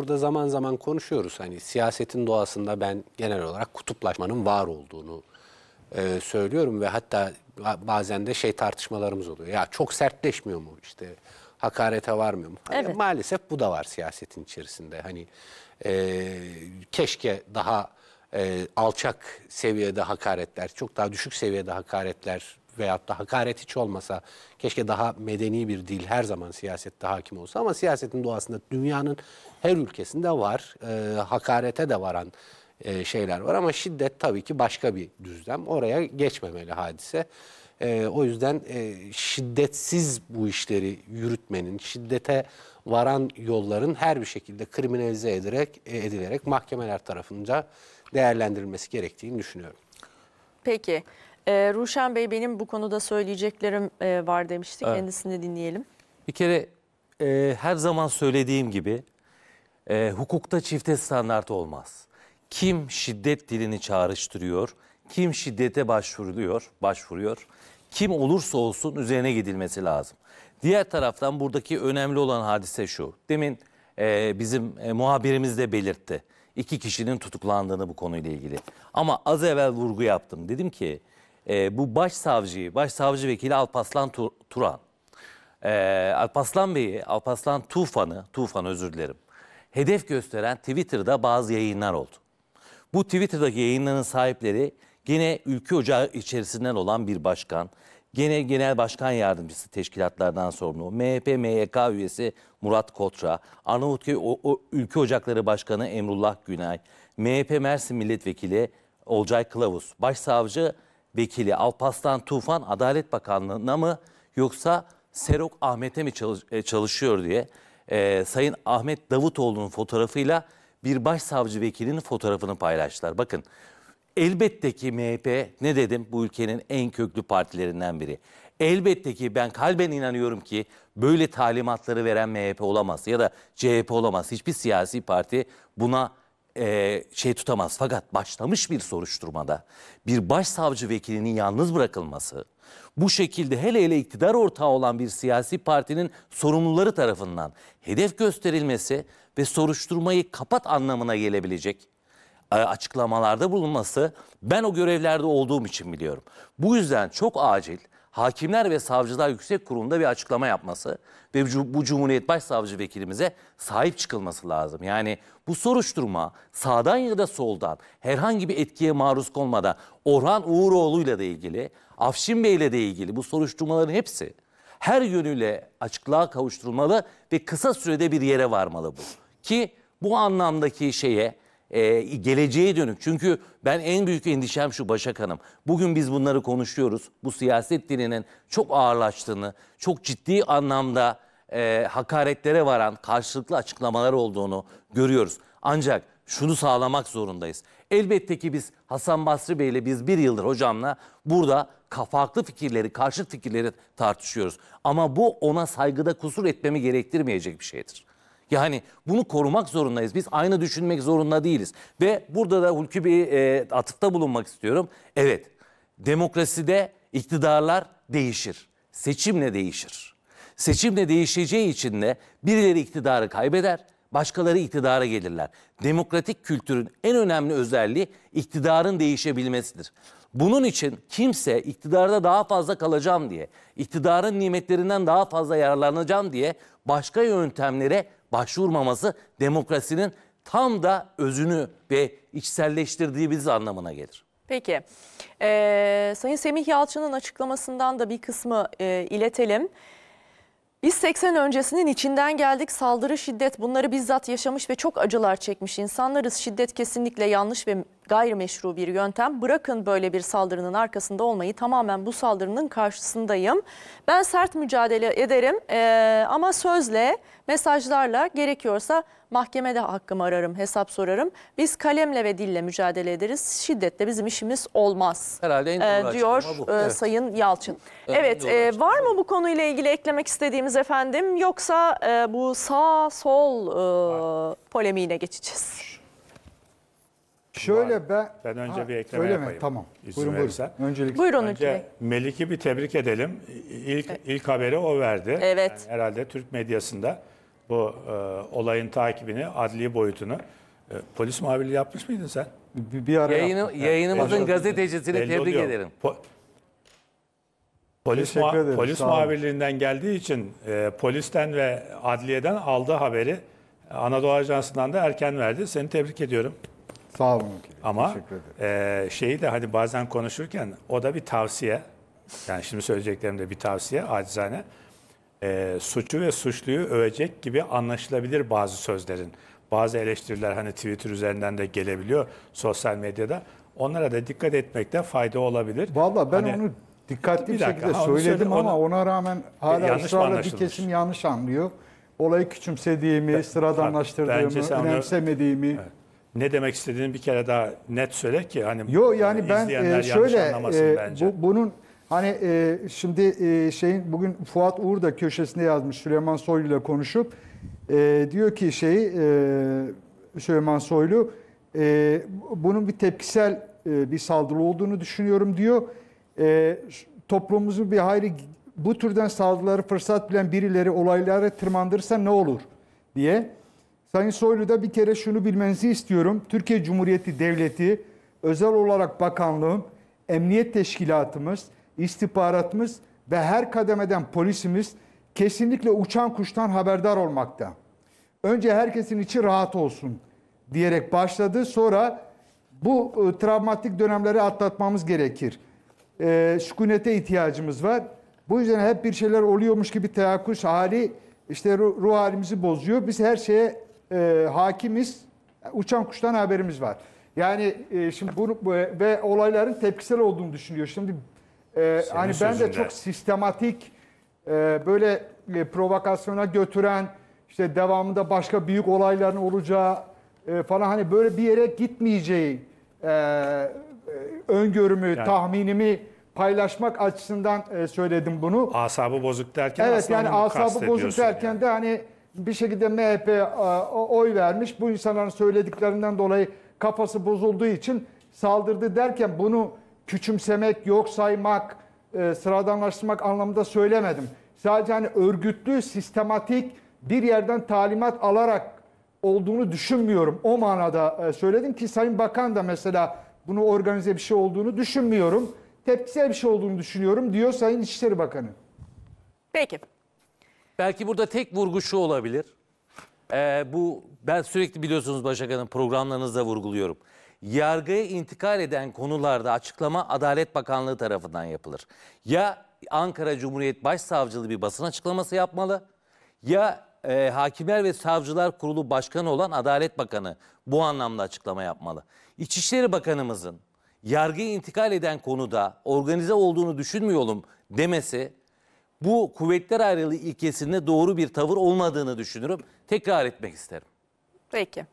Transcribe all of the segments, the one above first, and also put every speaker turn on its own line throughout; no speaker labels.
burada zaman zaman konuşuyoruz. Hani siyasetin doğasında ben genel olarak kutuplaşmanın var olduğunu e, söylüyorum ve hatta ba- bazen de şey tartışmalarımız oluyor. Ya çok sertleşmiyor mu işte hakarete varmıyor mu? Hani
Evet.
Maalesef bu da var siyasetin içerisinde. Hani e, keşke daha e, alçak seviyede hakaretler, çok daha düşük seviyede hakaretler veyahut da hakaret hiç olmasa keşke daha medeni bir dil her zaman siyasette hakim olsa ama siyasetin doğasında dünyanın her ülkesinde var. E, hakarete de varan e, şeyler var ama şiddet tabii ki başka bir düzlem. Oraya geçmemeli hadise. E, o yüzden e, şiddetsiz bu işleri yürütmenin, şiddete varan yolların her bir şekilde kriminalize ederek, e, edilerek mahkemeler tarafınca değerlendirilmesi gerektiğini düşünüyorum.
Peki. Ee, Ruşen Bey benim bu konuda söyleyeceklerim e, var demiştik.
Evet.
Kendisini dinleyelim.
Bir kere e, her zaman söylediğim gibi e, hukukta çifte standart olmaz. Kim şiddet dilini çağrıştırıyor, kim şiddete başvuruyor, başvuruyor, kim olursa olsun üzerine gidilmesi lazım. Diğer taraftan buradaki önemli olan hadise şu. Demin e, bizim e, muhabirimiz de belirtti. İki kişinin tutuklandığını bu konuyla ilgili. Ama az evvel vurgu yaptım. Dedim ki e, bu başsavcıyı, başsavcı vekili Alpaslan Tur- Turan ee, Alpaslan Bey'i, Alpaslan Tufan'ı, Tufan özür dilerim, hedef gösteren Twitter'da bazı yayınlar oldu. Bu Twitter'daki yayınların sahipleri gene ülke ocağı içerisinden olan bir başkan, gene genel başkan yardımcısı teşkilatlardan sorumlu, MHP MYK üyesi Murat Kotra, Arnavutköy o, o, Ülke Ocakları Başkanı Emrullah Günay, MHP Mersin Milletvekili Olcay Kılavuz, Başsavcı Vekili Alpaslan Tufan Adalet Bakanlığı'na mı yoksa Serok Ahmet'e mi e, çalışıyor diye e, Sayın Ahmet Davutoğlu'nun fotoğrafıyla bir başsavcı vekilinin fotoğrafını paylaştılar. Bakın elbette ki MHP ne dedim bu ülkenin en köklü partilerinden biri. Elbette ki ben kalben inanıyorum ki böyle talimatları veren MHP olamaz ya da CHP olamaz. Hiçbir siyasi parti buna e, şey tutamaz. Fakat başlamış bir soruşturmada bir başsavcı vekilinin yalnız bırakılması, bu şekilde hele hele iktidar ortağı olan bir siyasi partinin sorumluları tarafından hedef gösterilmesi ve soruşturmayı kapat anlamına gelebilecek e, açıklamalarda bulunması ben o görevlerde olduğum için biliyorum. Bu yüzden çok acil Hakimler ve Savcılar Yüksek Kurulu'nda bir açıklama yapması ve bu, Cumhuriyet Başsavcı Vekilimize sahip çıkılması lazım. Yani bu soruşturma sağdan ya da soldan herhangi bir etkiye maruz kalmadan Orhan Uğuroğlu'yla da ilgili, Afşin Bey'le de ilgili bu soruşturmaların hepsi her yönüyle açıklığa kavuşturulmalı ve kısa sürede bir yere varmalı bu. Ki bu anlamdaki şeye e, geleceğe dönük. Çünkü ben en büyük endişem şu Başak Hanım. Bugün biz bunları konuşuyoruz. Bu siyaset dilinin çok ağırlaştığını, çok ciddi anlamda e, hakaretlere varan karşılıklı açıklamalar olduğunu görüyoruz. Ancak şunu sağlamak zorundayız. Elbette ki biz Hasan Basri Bey ile biz bir yıldır hocamla burada farklı fikirleri, karşıt fikirleri tartışıyoruz. Ama bu ona saygıda kusur etmemi gerektirmeyecek bir şeydir. Yani bunu korumak zorundayız. Biz aynı düşünmek zorunda değiliz. Ve burada da Hulki Bey'e e, atıfta bulunmak istiyorum. Evet, demokraside iktidarlar değişir. Seçimle değişir. Seçimle değişeceği için de birileri iktidarı kaybeder, başkaları iktidara gelirler. Demokratik kültürün en önemli özelliği iktidarın değişebilmesidir. Bunun için kimse iktidarda daha fazla kalacağım diye, iktidarın nimetlerinden daha fazla yararlanacağım diye başka yöntemlere başvurmaması demokrasinin tam da özünü ve içselleştirdiğimiz anlamına gelir.
Peki. Ee, Sayın Semih Yalçın'ın açıklamasından da bir kısmı e, iletelim. Biz 80 öncesinin içinden geldik. Saldırı, şiddet bunları bizzat yaşamış ve çok acılar çekmiş insanlarız. Şiddet kesinlikle yanlış ve gayrimeşru bir yöntem. Bırakın böyle bir saldırının arkasında olmayı tamamen bu saldırının karşısındayım. Ben sert mücadele ederim ee, ama sözle, mesajlarla gerekiyorsa mahkemede hakkımı ararım, hesap sorarım. Biz kalemle ve dille mücadele ederiz. Şiddetle bizim işimiz olmaz.
Herhalde en
Ee,
doğru
diyor
açıklama bu.
e,
Evet.
Sayın Yalçın.
Evet,
Evet, e, var mı bu konuyla ilgili eklemek istediğimiz efendim yoksa e, bu sağ sol e, polemiğine geçeceğiz?
Şöyle ben...
Ben önce
Ha,
bir ekleme
öyle mi?
yapayım.
Tamam.
İzin
Buyurun
verirsen.
buyurun. Öncelik
Buyurun.
Önce Melik'i bir tebrik edelim. İlk ilk haberi o verdi.
Evet.
Yani herhalde Türk medyasında
bu e, olayın takibini, adli boyutunu. E, polis muhabirliği yapmış mıydın sen?
Bir, bir ara
Yayını,
yaptım.
yayınımızın
Başladı.
gazetecisini
Belli
tebrik
oluyor.
ederim.
Po- Polis,
Teşekkür
muha-
ederim,
polis
sağ olun.
muhabirliğinden geldiği için e, polisten ve adliyeden aldığı haberi Anadolu Ajansı'ndan da erken verdi. Seni tebrik ediyorum.
Sağ olun.
Ama
Teşekkür ederim.
e, şeyi de hani bazen konuşurken o da bir tavsiye. Yani şimdi söyleyeceklerim de bir tavsiye acizane. E, suçu ve suçluyu övecek gibi anlaşılabilir bazı sözlerin. Bazı eleştiriler hani Twitter üzerinden de gelebiliyor sosyal medyada. Onlara da dikkat etmekte fayda olabilir.
Valla ben
Hani-
onu dikkatli bir,
dakika,
şekilde
ha,
söyledim
söyle,
ama
onu-
ona rağmen hala
yanlış mı
ısrarla bir kesim yanlış anlıyor. Olayı küçümsediğimi, sıradanlaştırdığımı,
bence sen onu-
önemsemediğimi.
Ne demek istediğini bir kere daha net söyle ki hani
Yo yani ben e, şöyle e,
bence.
bu, bunun hani e, şimdi e, şeyin bugün Fuat Uğur da köşesinde yazmış Süleyman Soylu ile konuşup e, diyor ki şey e, Süleyman Soylu e, bunun bir tepkisel e, bir saldırı olduğunu düşünüyorum diyor. E, toplumumuzun bir hayli bu türden saldırıları fırsat bilen birileri olaylara tırmandırırsa ne olur diye. Sayın Soylu da bir kere şunu bilmenizi istiyorum. Türkiye Cumhuriyeti Devleti, özel olarak bakanlığım, emniyet teşkilatımız, istihbaratımız ve her kademeden polisimiz kesinlikle uçan kuştan haberdar olmakta. Önce herkesin içi rahat olsun diyerek başladı. Sonra bu e, travmatik dönemleri atlatmamız gerekir. E, sükunete ihtiyacımız var. Bu yüzden hep bir şeyler oluyormuş gibi teyakkuz hali işte ruh, ruh halimizi bozuyor. Biz her şeye e, hakimiz. Uçan kuştan haberimiz var. Yani e, şimdi bunu bu- ve olayların tepkisel olduğunu düşünüyor. Şimdi e, hani ben de
sözünde.
çok sistematik e, böyle e, provokasyona götüren işte devamında başka büyük olayların olacağı e, falan hani böyle bir yere gitmeyeceği e, e, öngörümü, tahminimi paylaşmak açısından e, söyledim bunu.
asabı bozuk derken
Evet
aslında
yani asabı
kastediyorsun
bozuk derken
yani.
de hani bir şekilde MHP e, oy vermiş. Bu insanların söylediklerinden dolayı kafası bozulduğu için saldırdı derken bunu küçümsemek, yok saymak, e, sıradanlaştırmak anlamında söylemedim. Sadece hani örgütlü, sistematik bir yerden talimat alarak olduğunu düşünmüyorum. O manada e, söyledim ki Sayın Bakan da mesela bunu organize bir şey olduğunu düşünmüyorum. Tepkisel bir şey olduğunu düşünüyorum diyor Sayın İçişleri Bakanı.
Peki.
Belki burada tek vurgu şu olabilir. Ee, bu ben sürekli biliyorsunuz Başak Hanım programlarınızda vurguluyorum. Yargıya intikal eden konularda açıklama Adalet Bakanlığı tarafından yapılır. Ya Ankara Cumhuriyet Başsavcılığı bir basın açıklaması yapmalı ya e, Hakimler ve Savcılar Kurulu Başkanı olan Adalet Bakanı bu anlamda açıklama yapmalı. İçişleri Bakanımızın yargıya intikal eden konuda organize olduğunu düşünmüyorum demesi bu kuvvetler ayrılığı ilkesinde doğru bir tavır olmadığını düşünürüm. Tekrar etmek isterim.
Peki.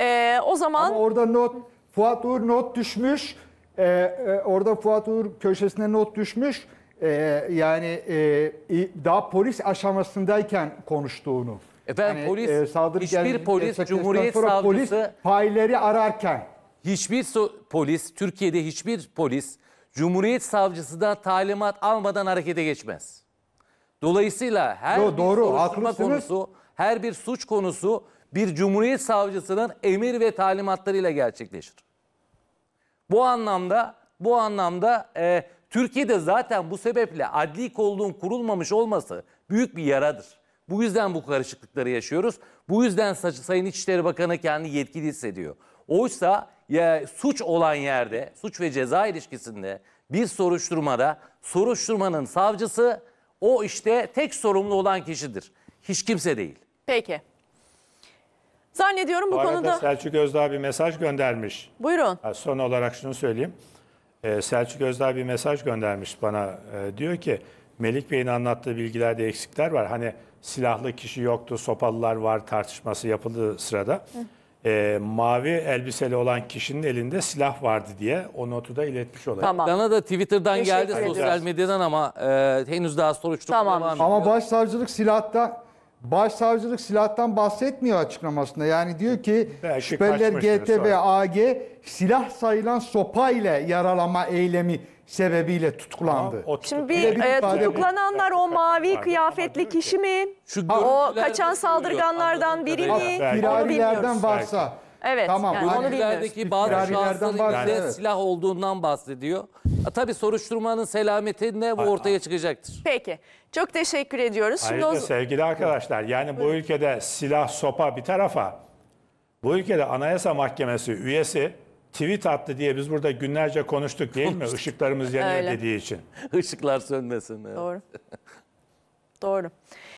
Ee, o zaman
Ama orada not, Fuat Uğur not düşmüş. Ee, e, orada Fuat Uğur köşesine not düşmüş. Ee, yani e, daha polis aşamasındayken konuştuğunu.
Efendim, polis-
saldırı
hiçbir polis, Cumhuriyet
sonra polis
savcısı-
failleri ararken.
Hiçbir so- polis, Türkiye'de hiçbir polis Cumhuriyet Savcısından talimat almadan harekete geçmez. Dolayısıyla her
Yo,
bir
doğru,
soruşturma
haklısınız.
konusu, her bir suç konusu bir Cumhuriyet Savcısının emir ve talimatlarıyla gerçekleşir. Bu anlamda bu anlamda e, Türkiye'de zaten bu sebeple adli kolluğun kurulmamış olması büyük bir yaradır. Bu yüzden bu karışıklıkları yaşıyoruz. Bu yüzden Sa- Sayın İçişleri Bakanı kendi yetkili hissediyor. Oysa ya, suç olan yerde, suç ve ceza ilişkisinde bir soruşturmada soruşturmanın savcısı o işte tek sorumlu olan kişidir. Hiç kimse değil.
peki. Zannediyorum bu,
Bu
konuda.
Selçuk Özdağ bir mesaj göndermiş.
Buyurun.
Ha, Son olarak şunu söyleyeyim. Ee, Selçuk Özdağ bir mesaj göndermiş bana. Ee, diyor ki Melik Bey'in anlattığı bilgilerde eksikler var. Hani silahlı kişi yoktu, sopalılar var tartışması yapıldığı sırada. Ee, mavi elbiseli olan kişinin elinde silah vardı diye o notu da iletmiş olayım.
Tamam.
Bana da Twitter'dan
Teşekkür
geldi
ederiz.
sosyal medyadan ama e, henüz daha soruşturma
Tamam.
devam ediyor.
Ama başsavcılık silahta Başsavcılık silahtan bahsetmiyor açıklamasında. Yani diyor ki
Belki
şüpheliler GT ve. AG silah sayılan sopa ile yaralama eylemi sebebiyle tutuklandı.
O
Şimdi bir
bir
e,
ifade-
tutuklananlar o mavi kıyafetli kişi mi?
Şu
O kaçan saldırganlardan biri mi? Onu
Firarilerden
bilmiyoruz.
varsa.
Evet,
Tamam.
yani onu bilmiyoruz.
Görüntülerdeki bazı şahısların elinde
evet.
silah olduğundan bahsediyor. Ha, tabii soruşturmanın selametinde bu ortaya çıkacaktır.
Peki. Çok teşekkür ediyoruz. Şimdi
Ayrıca
o...
sevgili arkadaşlar yani bu ülkede silah sopa bir tarafa bu ülkede Anayasa Mahkemesi üyesi tweet attı diye biz burada günlerce konuştuk değil mi? Işıklarımız yanıyor
Öyle.
dediği için.
Işıklar sönmesin. evet.
Doğru. Doğru.